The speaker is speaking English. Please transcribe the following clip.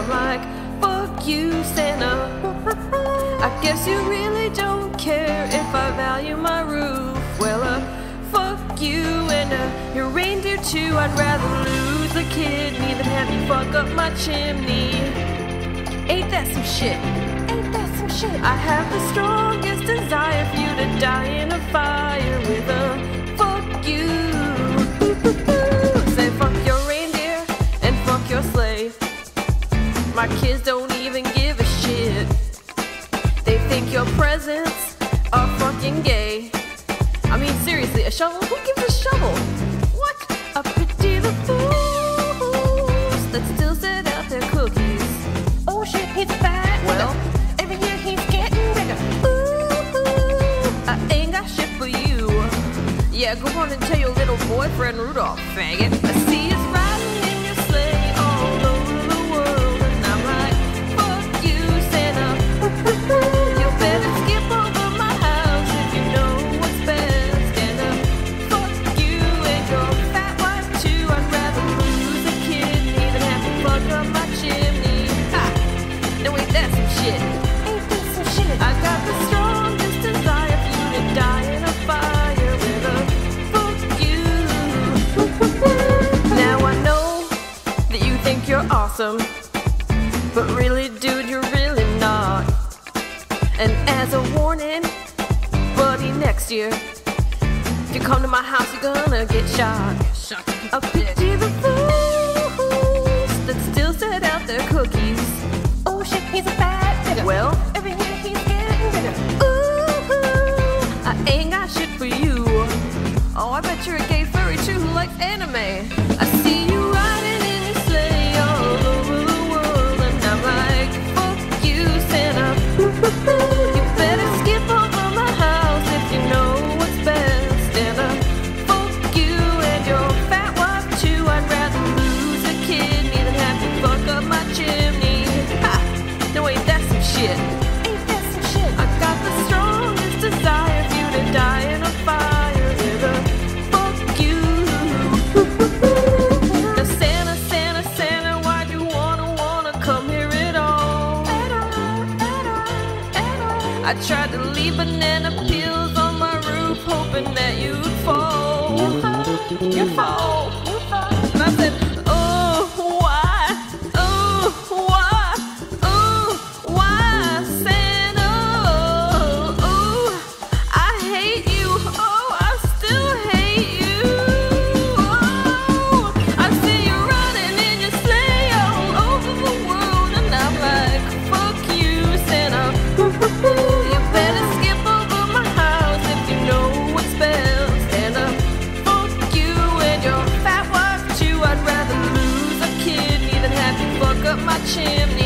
I'm like, fuck you, Santa. I guess you really don't care if I value my roof. Well, uh, fuck you and uh, your reindeer too. I'd rather lose a kidney than have you fuck up my chimney. Ain't that some shit? Ain't that some shit? I have the strongest desire for you to die in a fire with a My kids don't even give a shit. They think your presents are fucking gay. I mean, seriously, a shovel? Who gives a shovel? What? A pity the fools that still set out their cookies. Oh shit, he's fat. Well, every year he's getting bigger. Ooh, I ain't got shit for you. Yeah, go on and tell your little boyfriend Rudolph, faggot. I see awesome, but really, dude, you're really not. And as a warning, buddy, next year, if you come to my house, you're gonna get shot. I pity the fools that still set out their cookies. Oh shit, he's a fat. Well, I tried to leave banana peels on my roof, hoping that you'd fall. You fall, you fall. My chimney.